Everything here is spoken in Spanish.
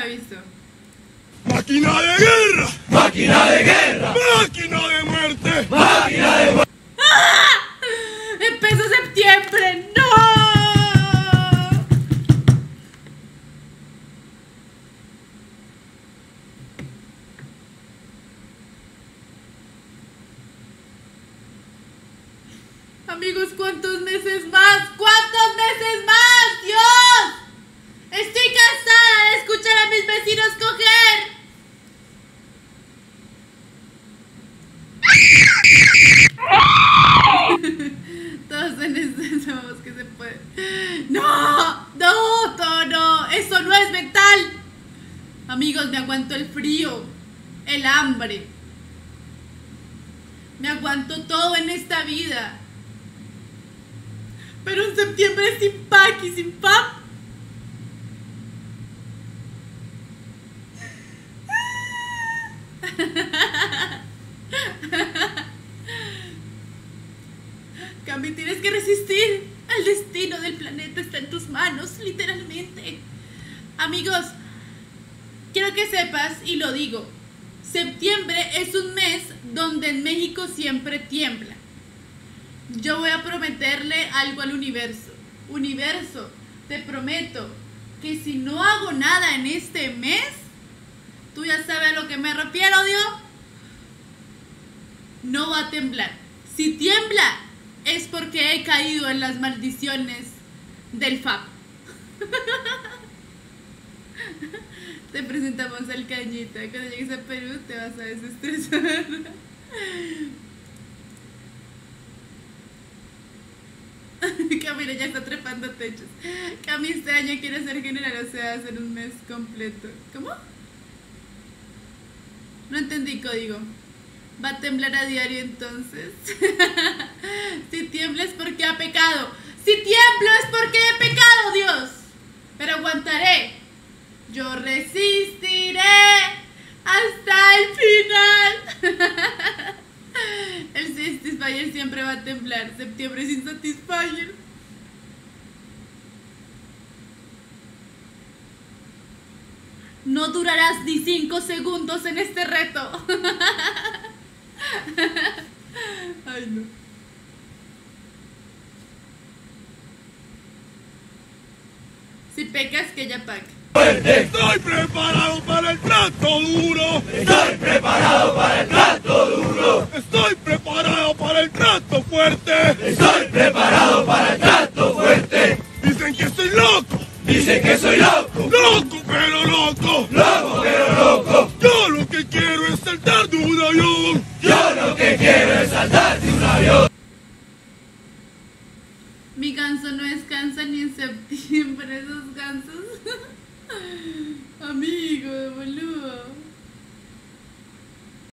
la he visto. ¡Máquina de guerra! ¡Máquina de guerra! ¡Máquina de muerte! ¡Máquina de muerte! ¡Empezó septiembre! ¡No! Amigos, ¿cuántos meses más? ¿Cuántos meses más? ¡Dios! Estoy cansada de escuchar a mis vecinos coger. Todos en esto sabemos que se puede. ¡No! ¡No, Tono! ¡Eso no es mental! Amigos, me aguanto el frío, el hambre. Me aguanto todo en esta vida. Pero en septiembre sin pack y sin pap. Cami, tienes que resistir. El destino del planeta está en tus manos, literalmente. Amigos, quiero que sepas, y lo digo, septiembre es un mes donde en México siempre tiembla. Yo voy a prometerle algo al universo. Universo, te prometo que si no hago nada en este mes, tú ya sabes a lo que me refiero, Dios. No va a temblar. Si tiembla, es porque he caído en las maldiciones del FAP. te presentamos al cañita. Cuando llegues a Perú te vas a desestresar. Camila ya está trepando techos. Cami este año quiere ser general, o sea, hacer un mes completo. ¿Cómo? No entendí código. Va a temblar a diario entonces. si tiembla es porque ha pecado. Si tiemblo es porque he pecado, Dios. Pero aguantaré. Yo resistiré hasta el final. el Satisfyer siempre va a temblar. Septiembre sin Satisfyer. No durarás ni 5 segundos en este reto. Ay, no. Si pecas, que pague. ¡Fuerte! ¡Estoy preparado para el trato duro! ¡Estoy loco, loco loco. Yo lo que quiero es saltar de un avión. Yo lo que quiero es saltar de un avión. Mi ganso no descansa ni en septiembre, esos gansos. Amigo, boludo.